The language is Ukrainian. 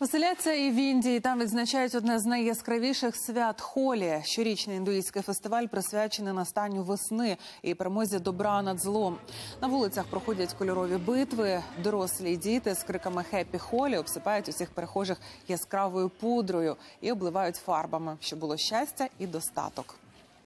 Веселяться і в Індії. Там відзначають одне з найяскравіших свят холі. Щорічний індуїцький фестиваль присвячений настанню весни і перемозі добра над злом. На вулицях проходять кольорові битви. Дорослі діти з криками «Хеппі холі» обсипають усіх перехожих яскравою пудрою і обливають фарбами, щоб було щастя і достаток.